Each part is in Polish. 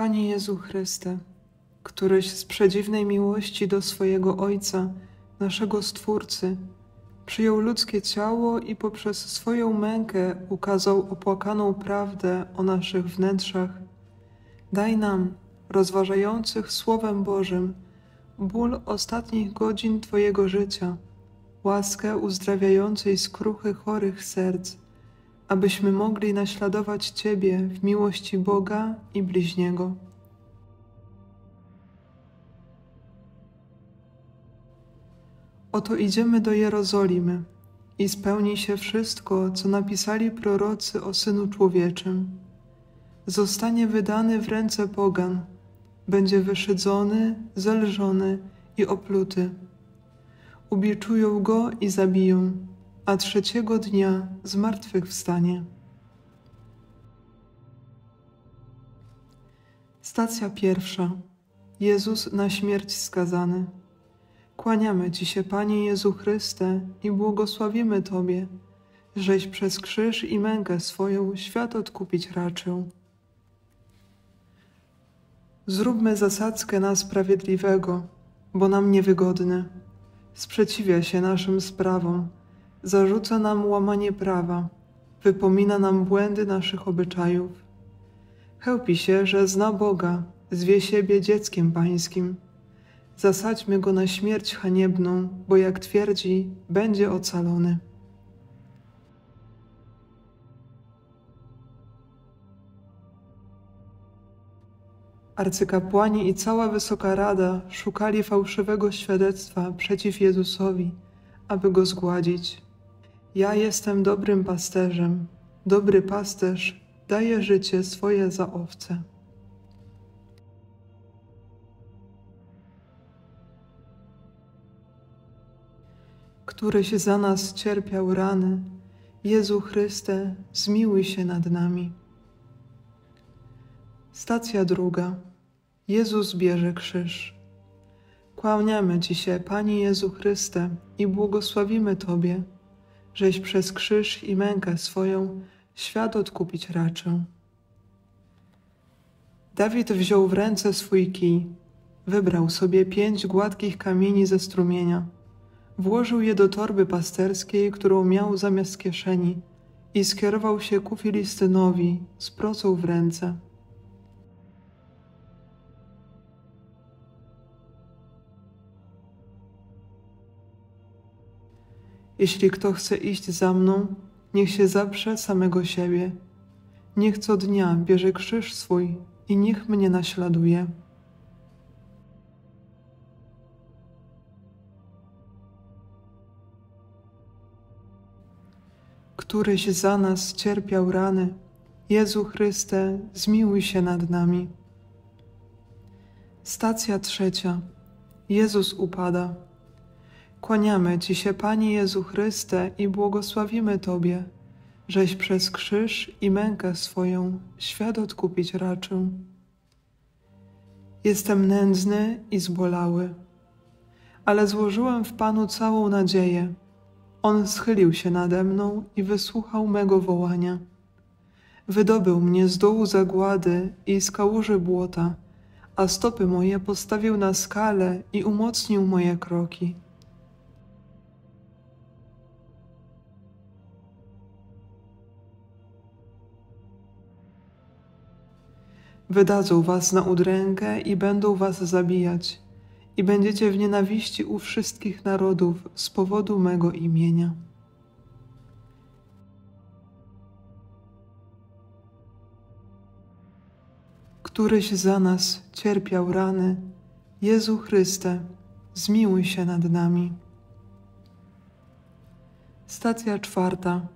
Panie Jezu Chryste, któryś z przedziwnej miłości do swojego Ojca, naszego Stwórcy, przyjął ludzkie ciało i poprzez swoją mękę ukazał opłakaną prawdę o naszych wnętrzach, daj nam, rozważających Słowem Bożym, ból ostatnich godzin Twojego życia, łaskę uzdrawiającej skruchy chorych serc, abyśmy mogli naśladować Ciebie w miłości Boga i bliźniego. Oto idziemy do Jerozolimy i spełni się wszystko, co napisali prorocy o Synu Człowieczym. Zostanie wydany w ręce pogan, będzie wyszydzony, zelżony i opluty. Ubiczują go i zabiją, a trzeciego dnia zmartwychwstanie. Stacja pierwsza. Jezus na śmierć skazany. Kłaniamy Ci się, Panie Jezu Chryste, i błogosławimy Tobie, żeś przez krzyż i mękę swoją świat odkupić raczył. Zróbmy zasadzkę na sprawiedliwego, bo nam niewygodny. Sprzeciwia się naszym sprawom, zarzuca nam łamanie prawa, wypomina nam błędy naszych obyczajów. Chełpi się, że zna Boga, zwie siebie dzieckiem pańskim zasadźmy go na śmierć haniebną, bo jak twierdzi, będzie ocalony. Arcykapłani i cała Wysoka Rada szukali fałszywego świadectwa przeciw Jezusowi, aby go zgładzić. Ja jestem dobrym pasterzem, dobry pasterz daje życie swoje za owce. któryś za nas cierpiał rany, Jezu Chryste, zmiłuj się nad nami. Stacja druga. Jezus bierze krzyż. Kłaniamy Ci się, Panie Jezu Chryste, i błogosławimy Tobie, żeś przez krzyż i mękę swoją świat odkupić raczył. Dawid wziął w ręce swój kij, wybrał sobie pięć gładkich kamieni ze strumienia Włożył je do torby pasterskiej, którą miał zamiast kieszeni i skierował się ku Filistynowi z procą w ręce. Jeśli kto chce iść za mną, niech się zaprze samego siebie. Niech co dnia bierze krzyż swój i niech mnie naśladuje. któryś za nas cierpiał rany, Jezu Chryste, zmiłuj się nad nami. Stacja trzecia. Jezus upada. Kłaniamy Ci się, Panie Jezu Chryste, i błogosławimy Tobie, żeś przez krzyż i mękę swoją świat odkupić raczył. Jestem nędzny i zbolały, ale złożyłem w Panu całą nadzieję on schylił się nade mną i wysłuchał mego wołania. Wydobył mnie z dołu zagłady i z kałuży błota, a stopy moje postawił na skale i umocnił moje kroki. Wydadzą was na udrękę i będą was zabijać i będziecie w nienawiści u wszystkich narodów z powodu mego imienia. Któryś za nas cierpiał rany, Jezu Chryste, zmiłuj się nad nami. Stacja czwarta.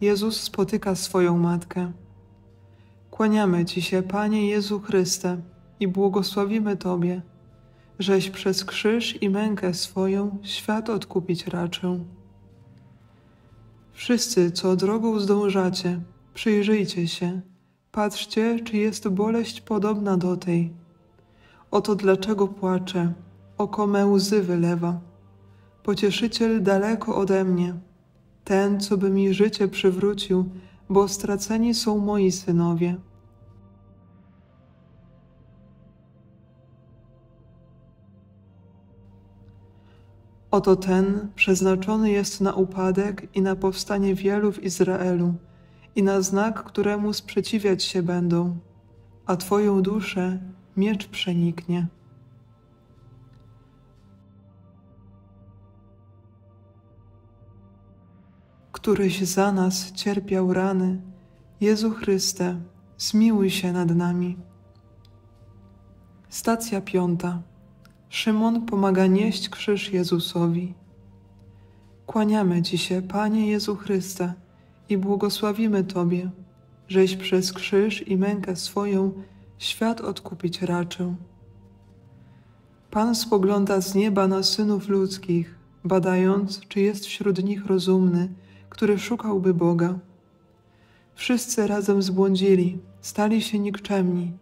Jezus spotyka swoją matkę. Kłaniamy Ci się, Panie Jezu Chryste, i błogosławimy Tobie żeś przez krzyż i mękę swoją świat odkupić raczył. Wszyscy, co drogą zdążacie, przyjrzyjcie się, patrzcie, czy jest boleść podobna do tej. Oto dlaczego płaczę, oko me łzy wylewa. Pocieszyciel daleko ode mnie, ten, co by mi życie przywrócił, bo straceni są moi synowie. Oto ten przeznaczony jest na upadek i na powstanie wielu w Izraelu, i na znak, któremu sprzeciwiać się będą, a Twoją duszę miecz przeniknie. Któryś za nas cierpiał rany, Jezu Chryste, zmiłuj się nad nami. Stacja piąta. Szymon pomaga nieść krzyż Jezusowi. Kłaniamy Ci się, Panie Jezu Chryste, i błogosławimy Tobie, żeś przez krzyż i mękę swoją świat odkupić raczył. Pan spogląda z nieba na synów ludzkich, badając, czy jest wśród nich rozumny, który szukałby Boga. Wszyscy razem zbłądzili, stali się nikczemni.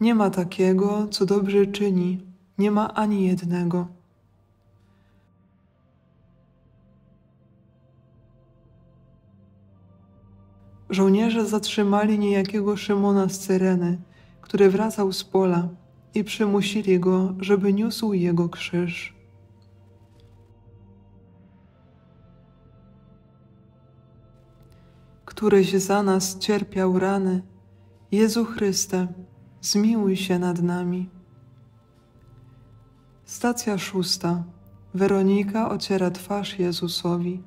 Nie ma takiego, co dobrze czyni, nie ma ani jednego. Żołnierze zatrzymali niejakiego Szymona z Cyreny, który wracał z pola i przymusili go, żeby niósł jego krzyż. Któryś za nas cierpiał rany, Jezu Chryste, zmiłuj się nad nami. Stacja szósta. Weronika ociera twarz Jezusowi.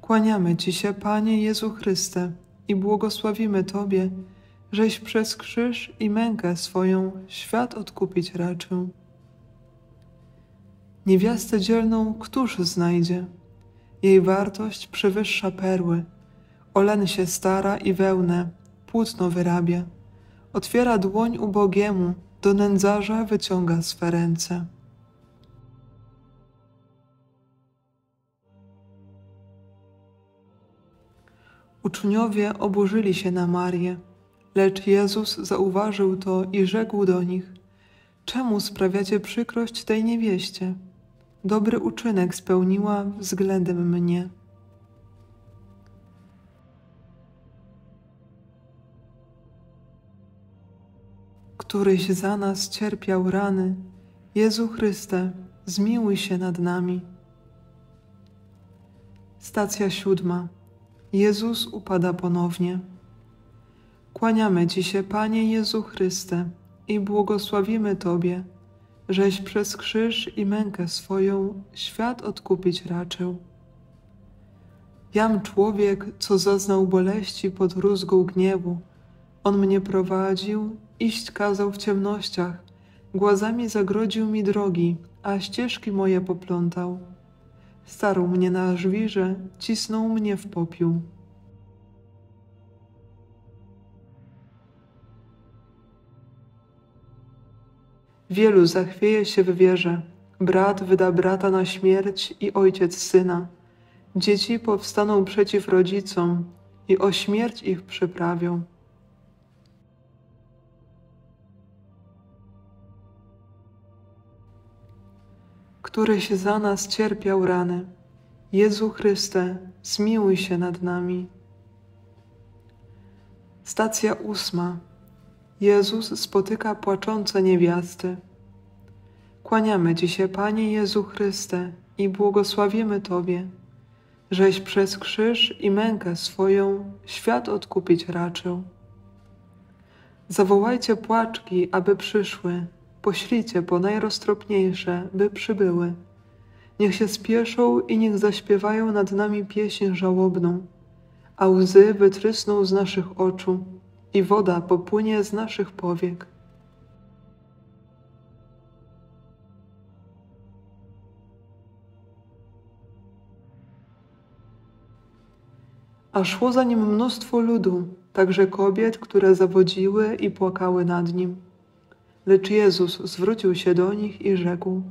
Kłaniamy Ci się, Panie Jezu Chryste, i błogosławimy Tobie, żeś przez krzyż i mękę swoją świat odkupić raczył. Niewiastę dzielną któż znajdzie? Jej wartość przewyższa perły. Olen się stara i wełnę, płótno wyrabia. Otwiera dłoń ubogiemu, do nędzarza wyciąga swe ręce. Uczniowie oburzyli się na Marię, lecz Jezus zauważył to i rzekł do nich: Czemu sprawiacie przykrość tej niewieście? Dobry uczynek spełniła względem mnie. Któryś za nas cierpiał rany, Jezu Chryste, zmiłuj się nad nami. Stacja siódma. Jezus upada ponownie. Kłaniamy Ci się, Panie Jezu Chryste, i błogosławimy Tobie, żeś przez krzyż i mękę swoją świat odkupić raczył. Jam człowiek, co zaznał boleści pod rózgą gniewu. On mnie prowadził, iść kazał w ciemnościach, głazami zagrodził mi drogi, a ścieżki moje poplątał. Starł mnie na żwirze, cisnął mnie w popiół. Wielu zachwieje się w wierze. Brat wyda brata na śmierć i ojciec syna. Dzieci powstaną przeciw rodzicom i o śmierć ich przyprawią. Któryś za nas cierpiał rany. Jezu Chryste, zmiłuj się nad nami. Stacja ósma. Jezus spotyka płaczące niewiasty. Kłaniamy Ci się, Panie Jezu Chryste, i błogosławimy Tobie, żeś przez krzyż i mękę swoją świat odkupić raczył. Zawołajcie płaczki, aby przyszły, poślijcie po najroztropniejsze, by przybyły. Niech się spieszą i niech zaśpiewają nad nami pieśń żałobną, a łzy wytrysną z naszych oczu i woda popłynie z naszych powiek. A szło za nim mnóstwo ludu, także kobiet, które zawodziły i płakały nad nim. Lecz Jezus zwrócił się do nich i rzekł: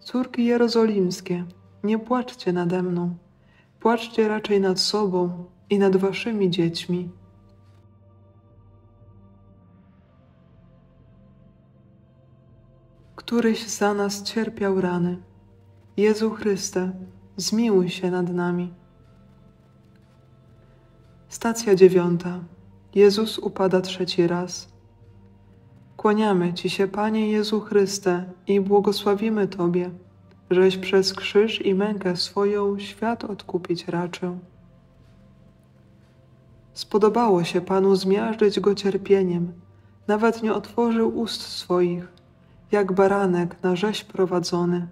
Córki jerozolimskie, nie płaczcie nade mną, płaczcie raczej nad sobą i nad waszymi dziećmi. Któryś za nas cierpiał rany. Jezu Chryste, zmiłuj się nad nami. Stacja dziewiąta. Jezus upada trzeci raz. Kłaniamy Ci się, Panie Jezu Chryste, i błogosławimy Tobie, żeś przez krzyż i mękę swoją świat odkupić raczył. Spodobało się Panu zmiażdżyć go cierpieniem, nawet nie otworzył ust swoich, jak baranek na rzeź prowadzony.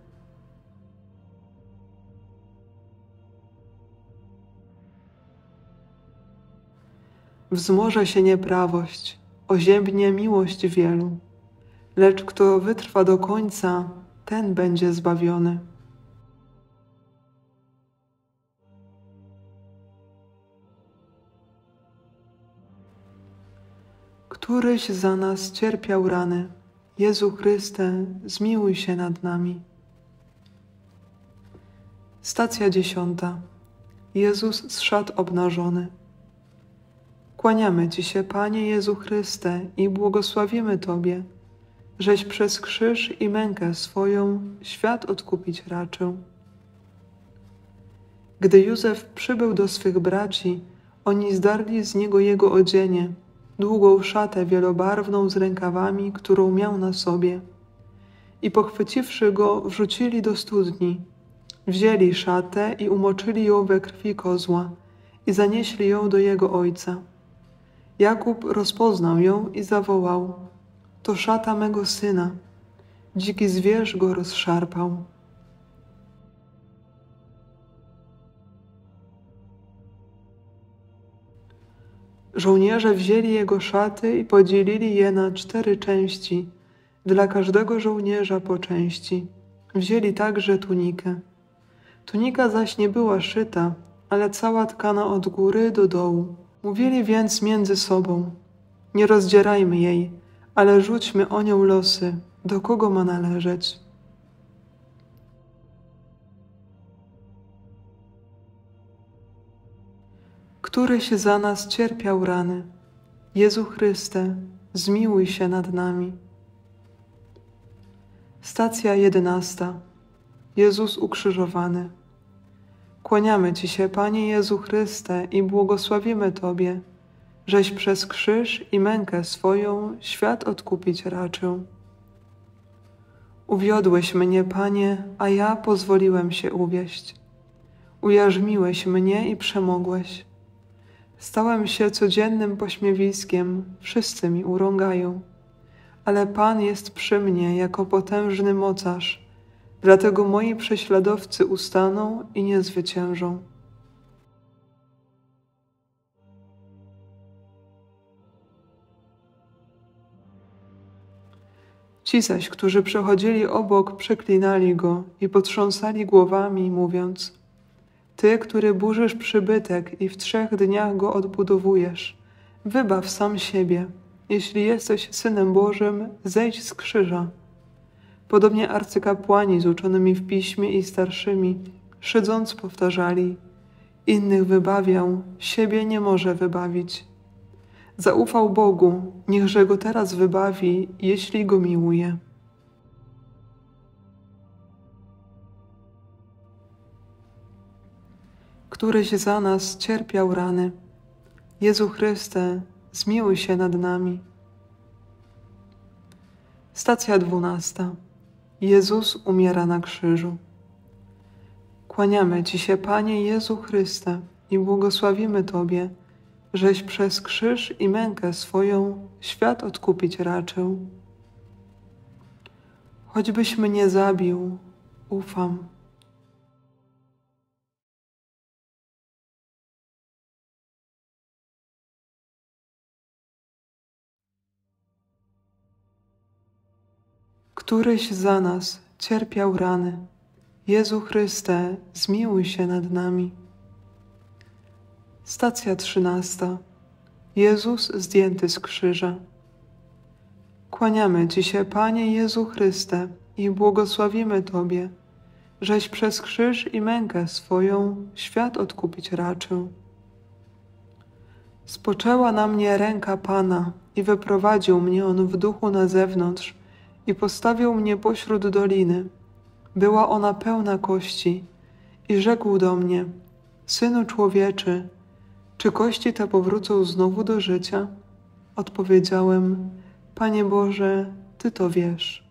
Wzmoże się nieprawość, oziębnie miłość wielu, lecz kto wytrwa do końca, ten będzie zbawiony. Któryś za nas cierpiał rany, Jezu Chryste, zmiłuj się nad nami. Stacja dziesiąta. Jezus z szat obnażony. Kłaniamy Ci się, Panie Jezu Chryste, i błogosławimy Tobie, żeś przez krzyż i mękę swoją świat odkupić raczył. Gdy Józef przybył do swych braci, oni zdarli z niego jego odzienie, długą szatę wielobarwną z rękawami, którą miał na sobie. I pochwyciwszy go, wrzucili do studni. Wzięli szatę i umoczyli ją we krwi kozła i zanieśli ją do jego ojca. Jakub rozpoznał ją i zawołał: To szata mego syna. Dziki zwierz go rozszarpał. Żołnierze wzięli jego szaty i podzielili je na cztery części, dla każdego żołnierza po części. Wzięli także tunikę. Tunika zaś nie była szyta, ale cała tkana od góry do dołu. Mówili więc między sobą: Nie rozdzierajmy jej, ale rzućmy o nią losy, do kogo ma należeć. Któryś za nas cierpiał rany. Jezu Chryste, zmiłuj się nad nami. Stacja jedenasta. Jezus ukrzyżowany. Kłaniamy Ci się, Panie Jezu Chryste, i błogosławimy Tobie, żeś przez krzyż i mękę swoją świat odkupić raczył. Uwiodłeś mnie, Panie, a ja pozwoliłem się uwieść. Ujarzmiłeś mnie i przemogłeś. Stałem się codziennym pośmiewiskiem, wszyscy mi urągają. Ale Pan jest przy mnie jako potężny mocarz, Dlatego moi prześladowcy ustaną i nie zwyciężą. Ci zaś, którzy przechodzili obok, przeklinali go i potrząsali głowami, mówiąc: Ty, który burzysz przybytek i w trzech dniach go odbudowujesz, wybaw sam siebie. Jeśli jesteś synem Bożym, zejdź z krzyża. Podobnie arcykapłani z uczonymi w piśmie i starszymi, szydząc powtarzali: Innych wybawiał, siebie nie może wybawić. Zaufał Bogu, niechże go teraz wybawi, jeśli go miłuje. Któryś za nas cierpiał rany. Jezu Chryste, zmiłuj się nad nami. Stacja dwunasta. Jezus umiera na krzyżu. Kłaniamy Ci się, Panie Jezu Chryste, i błogosławimy Tobie, żeś przez krzyż i mękę swoją świat odkupić raczył. Choćbyś mnie zabił, ufam. Któryś za nas cierpiał rany. Jezu Chryste, zmiłuj się nad nami. Stacja trzynasta. Jezus zdjęty z krzyża. Kłaniamy Ci się, Panie Jezu Chryste, i błogosławimy Tobie, żeś przez krzyż i mękę swoją świat odkupić raczył. Spoczęła na mnie ręka Pana i wyprowadził mnie On w duchu na zewnątrz, i postawił mnie pośród doliny. Była ona pełna kości i rzekł do mnie, Synu człowieczy, czy kości te powrócą znowu do życia? Odpowiedziałem, Panie Boże, Ty to wiesz.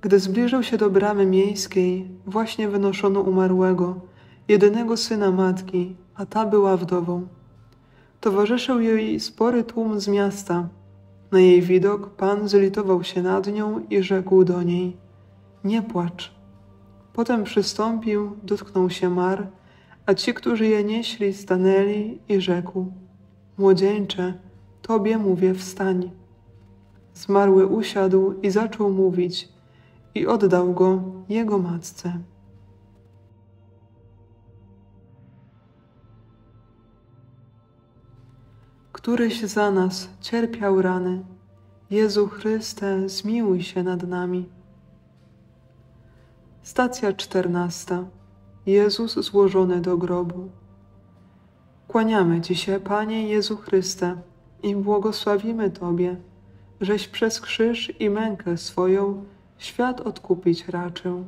Gdy zbliżył się do bramy miejskiej, właśnie wynoszono umarłego, jedynego syna matki, a ta była wdową. Towarzyszył jej spory tłum z miasta. Na jej widok Pan zlitował się nad nią i rzekł do niej: Nie płacz. Potem przystąpił, dotknął się mar, a ci, którzy je nieśli, stanęli i rzekł: Młodzieńcze, tobie mówię, wstań. Zmarły usiadł i zaczął mówić, i oddał go jego matce. Któryś za nas cierpiał rany, Jezu Chryste, zmiłuj się nad nami. Stacja czternasta. Jezus złożony do grobu. Kłaniamy Ci się, Panie Jezu Chryste, i błogosławimy Tobie, żeś przez krzyż i mękę swoją świat odkupić raczył.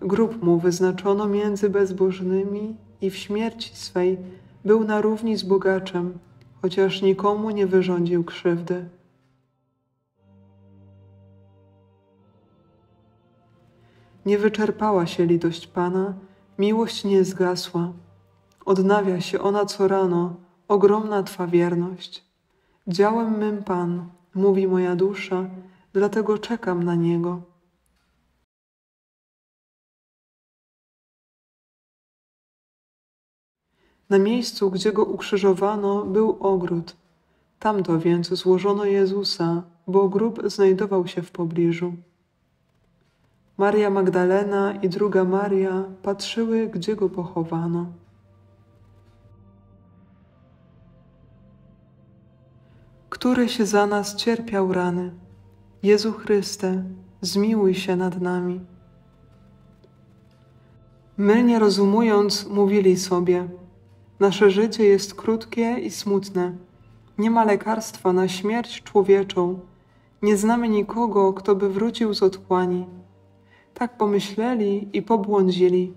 Grób mu wyznaczono między bezbożnymi i w śmierci swej był na równi z bogaczem, chociaż nikomu nie wyrządził krzywdy. Nie wyczerpała się litość Pana, miłość nie zgasła. Odnawia się ona co rano, ogromna Twa wierność. Działem mym Pan, mówi moja dusza, dlatego czekam na Niego. Na miejscu, gdzie go ukrzyżowano, był ogród. Tamto więc złożono Jezusa, bo grób znajdował się w pobliżu. Maria Magdalena i druga Maria patrzyły, gdzie go pochowano. Któryś za nas cierpiał rany. Jezu Chryste, zmiłuj się nad nami. Mylnie rozumując, mówili sobie: Nasze życie jest krótkie i smutne. Nie ma lekarstwa na śmierć człowieczą. Nie znamy nikogo, kto by wrócił z otchłani. Tak pomyśleli i pobłądzili.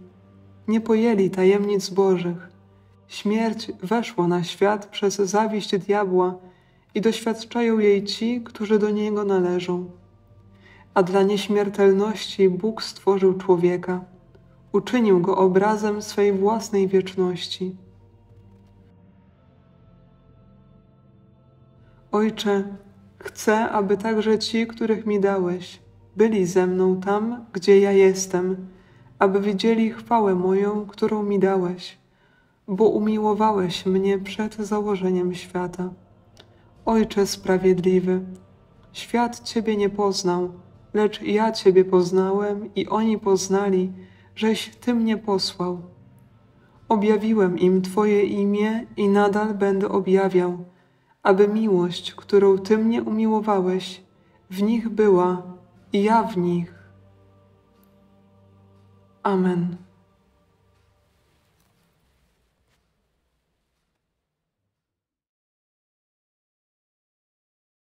Nie pojęli tajemnic Bożych. Śmierć weszła na świat przez zawiść diabła i doświadczają jej ci, którzy do niego należą. A dla nieśmiertelności Bóg stworzył człowieka, uczynił go obrazem swej własnej wieczności. Ojcze, chcę, aby także ci, których mi dałeś, byli ze mną tam, gdzie ja jestem, aby widzieli chwałę moją, którą mi dałeś, bo umiłowałeś mnie przed założeniem świata. Ojcze sprawiedliwy, świat Ciebie nie poznał, lecz ja Ciebie poznałem i oni poznali, żeś Ty mnie posłał. Objawiłem im Twoje imię i nadal będę objawiał, aby miłość, którą Ty mnie umiłowałeś, w nich była i ja w nich. Amen.